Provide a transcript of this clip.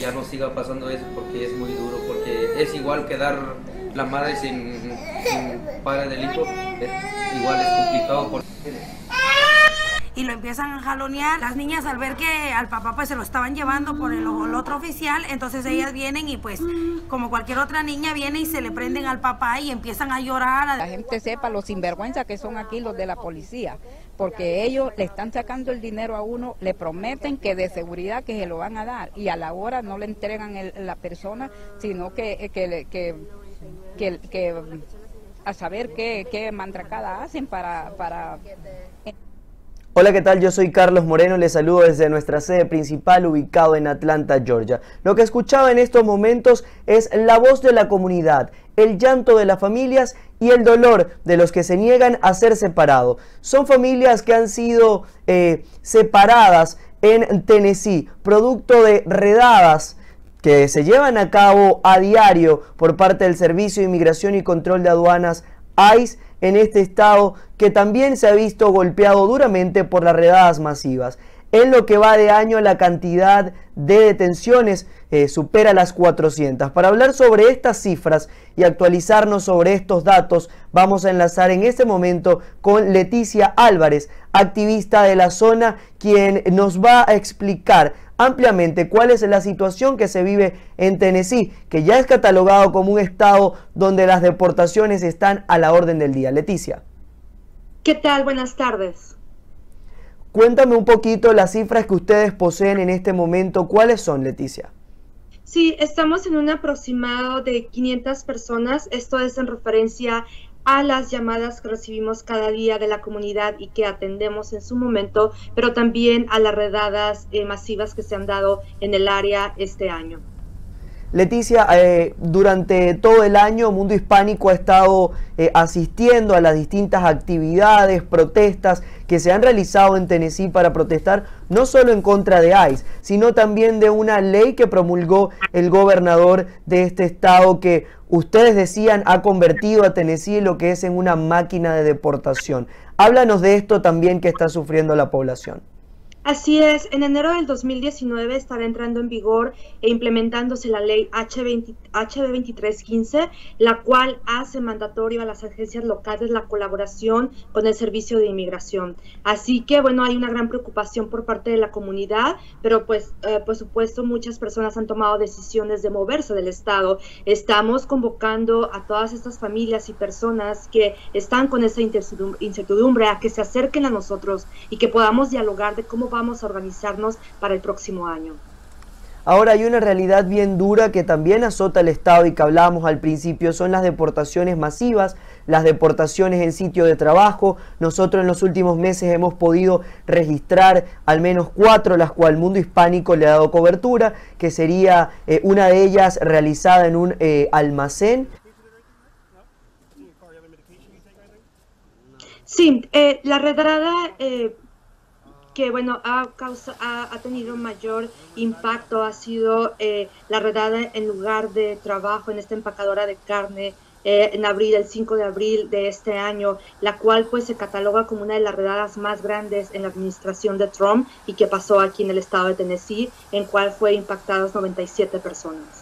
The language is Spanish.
Ya no siga pasando eso porque es muy duro, porque es igual quedar la madre sin, sin padre del hijo, igual es complicado. Porque y lo empiezan a jalonear. Las niñas al ver que al papá pues se lo estaban llevando por el, otro oficial, entonces ellas vienen y pues como cualquier otra niña viene y se le prenden al papá y empiezan a llorar. La gente sepa los sinvergüenza que son aquí los de la policía, porque ellos le están sacando el dinero a uno, le prometen que de seguridad que se lo van a dar y a la hora no le entregan la persona, sino que, que, que, que, a saber qué, qué mandracada hacen para... para Hola, ¿qué tal? Yo soy Carlos Moreno, les saludo desde nuestra sede principal ubicado en Atlanta, Georgia. Lo que escuchaba en estos momentos es la voz de la comunidad, el llanto de las familias y el dolor de los que se niegan a ser separados. Son familias que han sido eh, separadas en Tennessee, producto de redadas que se llevan a cabo a diario por parte del Servicio de Inmigración y Control de Aduanas ICE en este estado que también se ha visto golpeado duramente por las redadas masivas. En lo que va de año la cantidad de detenciones eh, supera las 400. Para hablar sobre estas cifras y actualizarnos sobre estos datos, vamos a enlazar en este momento con Leticia Álvarez, activista de la zona, quien nos va a explicar ampliamente cuál es la situación que se vive en Tennessee, que ya es catalogado como un estado donde las deportaciones están a la orden del día. Leticia. ¿Qué tal? Buenas tardes. Cuéntame un poquito las cifras que ustedes poseen en este momento. ¿Cuáles son, Leticia? Sí, estamos en un aproximado de 500 personas. Esto es en referencia a las llamadas que recibimos cada día de la comunidad y que atendemos en su momento, pero también a las redadas eh, masivas que se han dado en el área este año. Leticia, eh, durante todo el año Mundo Hispánico ha estado eh, asistiendo a las distintas actividades, protestas que se han realizado en Tennessee para protestar no solo en contra de ICE, sino también de una ley que promulgó el gobernador de este estado que ustedes decían ha convertido a Tennessee en lo que es en una máquina de deportación. Háblanos de esto también que está sufriendo la población. Así es, en enero del 2019 estará entrando en vigor e implementándose la ley HB 2315, la cual hace mandatorio a las agencias locales la colaboración con el Servicio de Inmigración. Así que, bueno, hay una gran preocupación por parte de la comunidad, pero pues, eh, por supuesto, muchas personas han tomado decisiones de moverse del Estado. Estamos convocando a todas estas familias y personas que están con esa incertidumbre a que se acerquen a nosotros y que podamos dialogar de cómo vamos a organizarnos para el próximo año. Ahora hay una realidad bien dura que también azota el Estado y que hablábamos al principio, son las deportaciones masivas, las deportaciones en sitio de trabajo. Nosotros en los últimos meses hemos podido registrar al menos cuatro, las cuales el mundo hispánico le ha dado cobertura, que sería eh, una de ellas realizada en un eh, almacén. Sí, eh, la redrada que bueno ha, ha, tenido mayor impacto ha sido eh, la redada en lugar de trabajo en esta empacadora de carne eh, en abril, el 5 de abril de este año, la cual pues se cataloga como una de las redadas más grandes en la administración de Trump y que pasó aquí en el estado de Tennessee, en cual fue impactadas 97 personas.